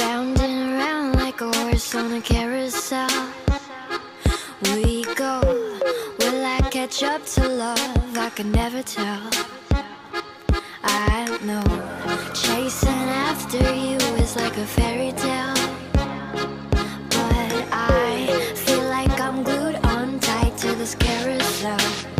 Round and round like a horse on a carousel. We go Will I catch up to love? I can never tell. I know Chasing after you is like a fairy tale. But I feel like I'm glued on tight to this carousel.